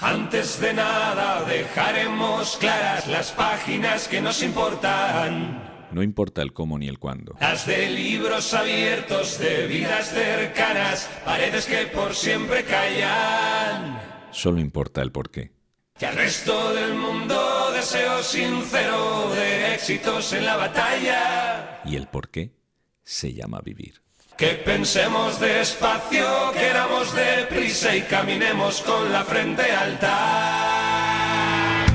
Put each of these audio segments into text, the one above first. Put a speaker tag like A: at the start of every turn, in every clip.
A: Antes de nada dejaremos claras las páginas que nos importan.
B: No importa el cómo ni el cuándo.
A: Las de libros abiertos, de vidas cercanas, paredes que por siempre callan.
B: Solo importa el porqué.
A: Y al resto del mundo deseo sincero de éxitos en la batalla.
B: Y el porqué se llama vivir.
A: Que pensemos despacio, queramos deprisa y caminemos con la frente alta.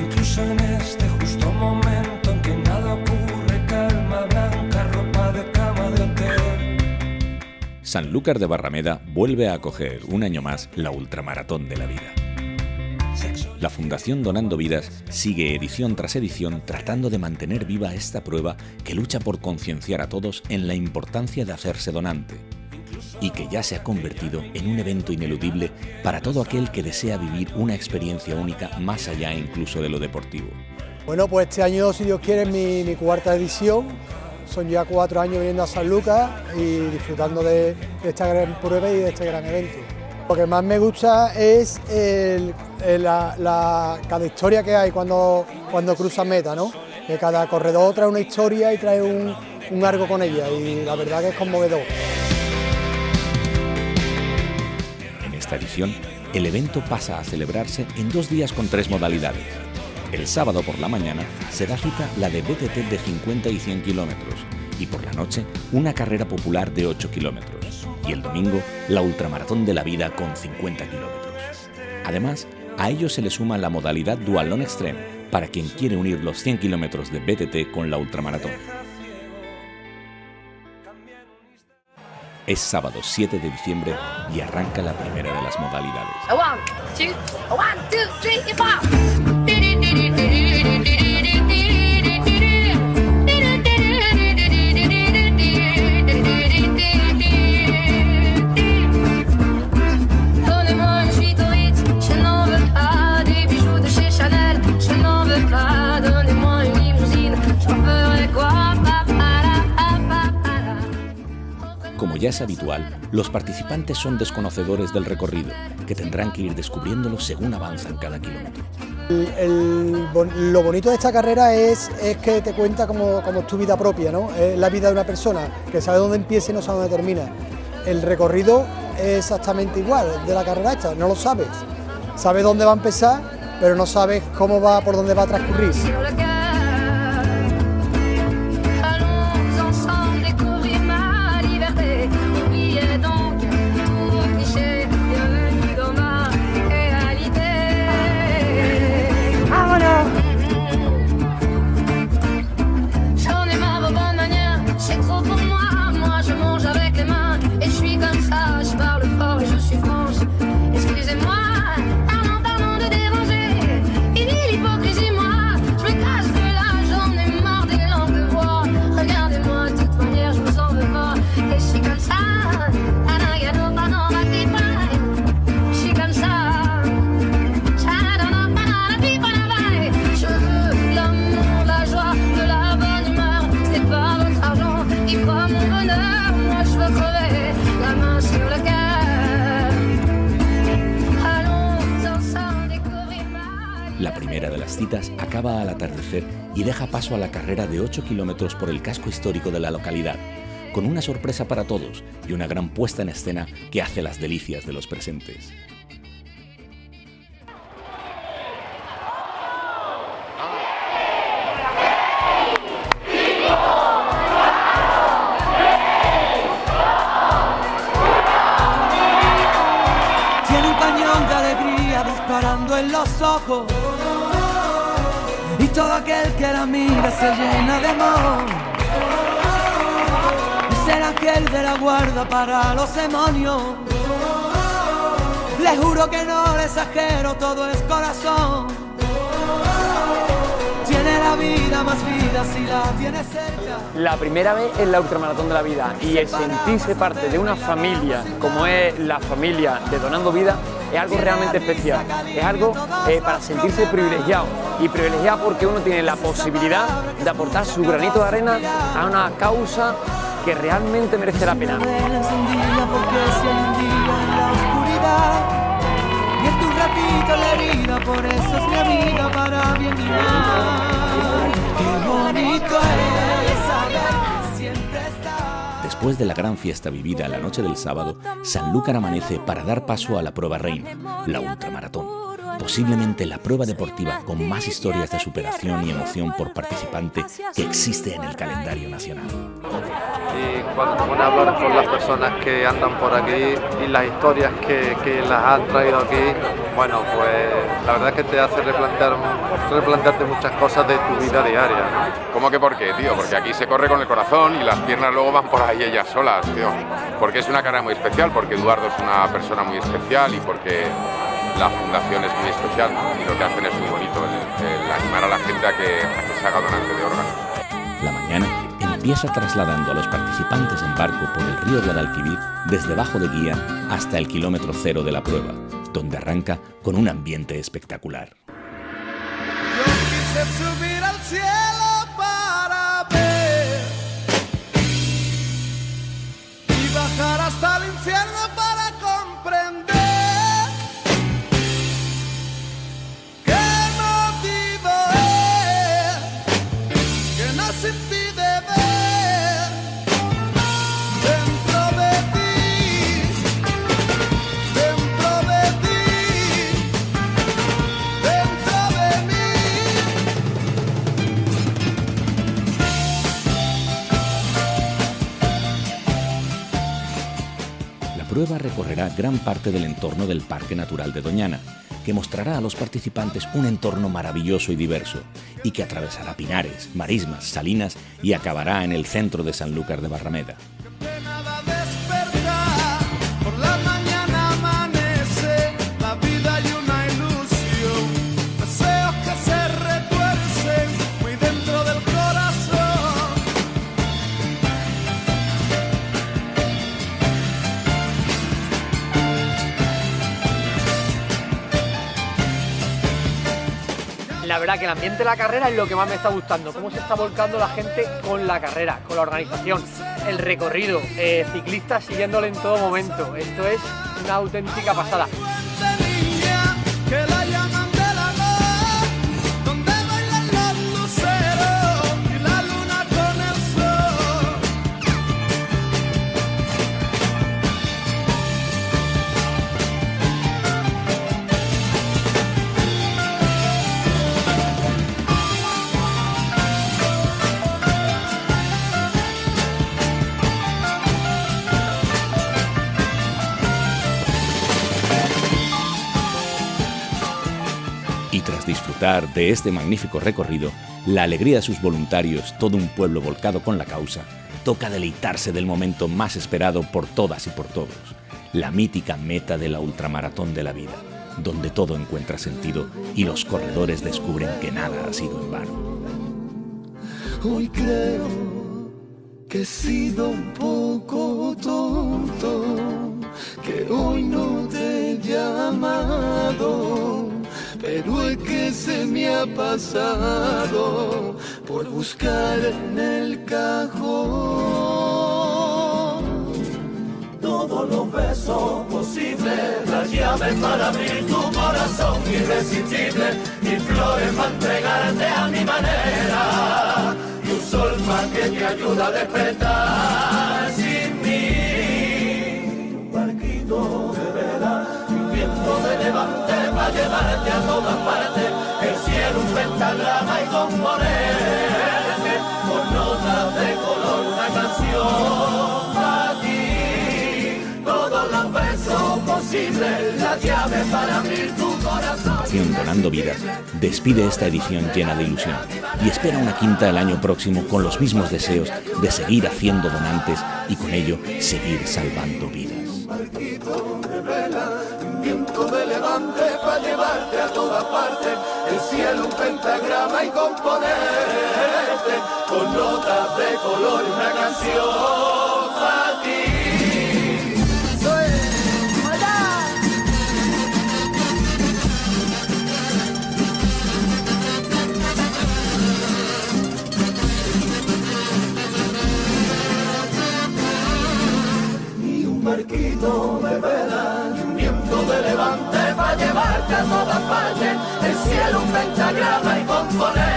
A: Incluso en este justo momento en que nada ocurre, calma blanca, ropa de cama de hotel.
B: Sanlúcar de Barrameda vuelve a acoger un año más la ultramaratón de la vida. La Fundación Donando Vidas sigue edición tras edición tratando de mantener viva esta prueba que lucha por concienciar a todos en la importancia de hacerse donante y que ya se ha convertido en un evento ineludible para todo aquel que desea vivir una experiencia única más allá incluso de lo deportivo.
C: Bueno, pues este año, si Dios quiere, es mi, cuarta edición. Son ya cuatro años viniendo a San Lucas y disfrutando de esta gran prueba y de este gran evento. Lo que más me gusta es la, cada historia que hay cuando, cuando cruzan meta, ¿no? Que cada corredor trae una historia y trae un, un algo con ella y la verdad que es conmovedor.
B: En esta edición, el evento pasa a celebrarse en dos días con tres modalidades. El sábado por la mañana se da cita la de BTT de 50 y 100 kilómetros y por la noche una carrera popular de 8 kilómetros y el domingo la ultramaratón de la vida con 50 kilómetros. Además, a ello se le suma la modalidad Dualón Extreme para quien quiere unir los 100 kilómetros de BTT con la ultramaratón. Es sábado 7 de diciembre y arranca la primera de las modalidades. Es habitual, los participantes son desconocedores del recorrido, que tendrán que ir descubriéndolo según avanzan cada kilómetro.
C: Lo bonito de esta carrera es, que te cuenta como, tu vida propia. Es la vida de una persona que sabe dónde empieza y no sabe dónde termina. El recorrido es exactamente igual de la carrera esta, no lo sabes. Sabes dónde va a empezar, pero no sabes cómo va, por dónde va a transcurrir.
D: De
B: las citas acaba al atardecer y deja paso a la carrera de 8 kilómetros por el casco histórico de la localidad, con una sorpresa para todos y una gran puesta en escena que hace las delicias de los presentes.
E: Tiene un de alegría disparando en los ojos. Y todo aquel que la mira se llena de amor. Es el ángel de la guarda para los demonios. Le juro que no le exagero, todo es corazón. Tiene la vida más vida si la tiene cerca.
F: La primera vez en la ultramaratón de la vida y el sentirse parte de una familia como es la familia de Donando Vida es algo realmente especial. Es algo eh, para sentirse privilegiado y privilegiado porque uno tiene la posibilidad de aportar su granito de arena a una causa que realmente merece la pena.
B: Después de la gran fiesta vivida la noche del sábado, Sanlúcar amanece para dar paso a la prueba reina, la ultramaratón. Posiblemente la prueba deportiva con más historias de superación y emoción por participante que existe en el calendario nacional.
G: y cuando te pones a hablar con las personas que andan por aquí y las historias que, que las han traído aquí, bueno, pues la verdad es que te hace replantear, replantearte muchas cosas de tu vida diaria. ¿no?
H: ¿Cómo que por qué, tío? Porque aquí se corre con el corazón y las piernas luego van por ahí ellas solas, tío. Porque es una carrera muy especial, porque Eduardo es una persona muy especial y porque la fundación es muy especial y lo que hacen es muy bonito, el, el animar a la gente a que, a que se haga donante de órganos.
B: La mañana empieza trasladando a los participantes en barco por el río Guadalquivir desde Bajo de Guía hasta el kilómetro cero de la prueba, donde arranca con un ambiente espectacular.
E: Yo quise subir al cielo
B: recorrerá gran parte del entorno del Parque Natural de Doñana, que mostrará a los participantes un entorno maravilloso y diverso, y que atravesará pinares, marismas, salinas y acabará en el centro de Sanlúcar de Barrameda.
E: La
F: verdad que el ambiente de la carrera es lo que más me está gustando, cómo se está volcando la gente con la carrera, con la organización, el recorrido, eh, ciclistas siguiéndole en todo momento. Esto es una auténtica pasada.
E: Y
B: tras disfrutar de este magnífico recorrido, la alegría de sus voluntarios, todo un pueblo volcado con la causa, toca deleitarse del momento más esperado por todas y por todos, la mítica meta de la ultramaratón de la vida, donde todo encuentra sentido y los corredores descubren que nada ha sido en vano.
E: Hoy creo que he sido un poco tonto, que hoy no te he llamado, pero es que se me ha pasado por buscar en el cajón. Todos los besos posibles, las llaves para abrir tu corazón irresistible y flores para entregarte a mi manera y un sol más que te ayuda a despertar de levante para llevarte a todas partes, el cielo un pentagrama y componerte con notas de color una canción para ti. Todos los besos posibles, las llaves para abrir tu corazón.
B: Donando Vidas despide esta edición llena de ilusión y espera una quinta el año próximo con los mismos deseos de seguir haciendo donantes y con ello seguir salvando vidas.
E: Viento de levante para llevarte a todas partes, el cielo un pentagrama y componerte con notas de color una canción
I: llevarte a todas partes. El cielo un pentagrama y componerte